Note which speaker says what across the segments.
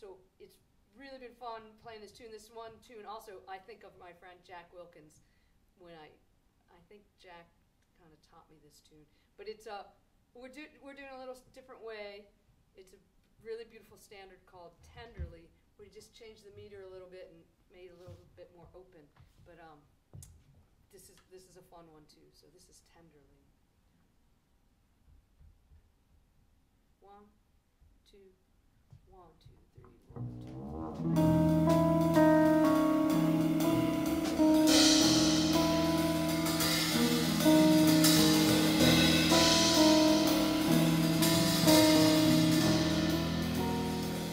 Speaker 1: so it's really been fun playing this tune. This one tune also, I think of my friend Jack Wilkins when I, I think Jack kind of taught me this tune. But it's a, we're, do, we're doing a little different way. It's a really beautiful standard called Tenderly. We just changed the meter a little bit and made it a little bit more open. But um, this is this is a fun one too. So this is Tenderly. One,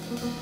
Speaker 2: Música